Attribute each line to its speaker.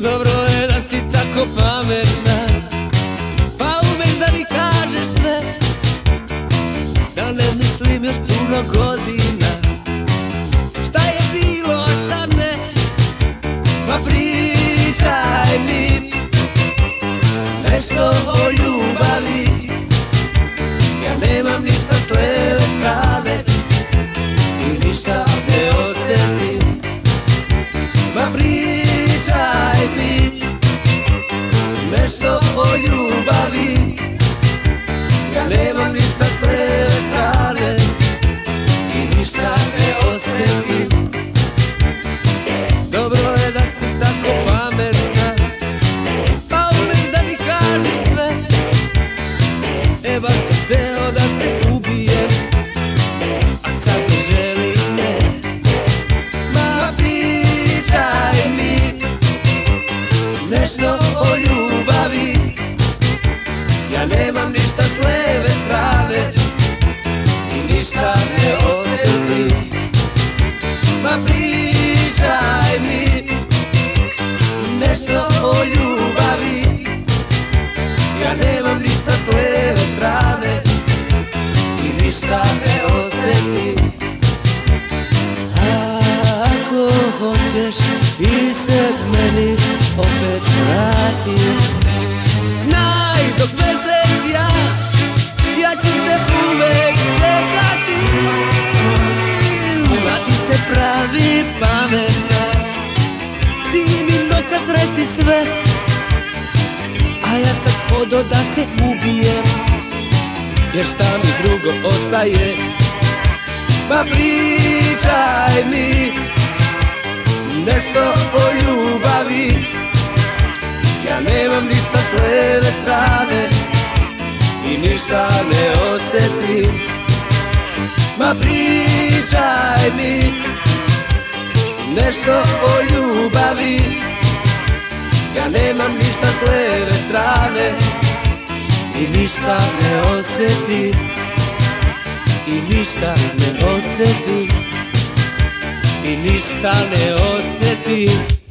Speaker 1: Dobro je da si tako pametna Pa uvek da mi kažeš sve. Da ne mislim još puno godina Nešto o ništa ne osjetim Ako hoćeš ti se meni opet vrati. Znaj dok mesec ja Ja ću te uvek čekati. A ti se pravi pametna Ti mi noćas reci sve A ja sad hodo da se ubijem Jer šta mi drugo ostaje? Pa pričaj mi Nešto o ljubavi. Ja nemam ništa s leve strane I ništa ne osjetim. Ma pričaj mi Nešto o ljubavi. Ja nemam ništa s leve strane I ništa ne osjetim I ništa ne osjetim I ništa ne osjetim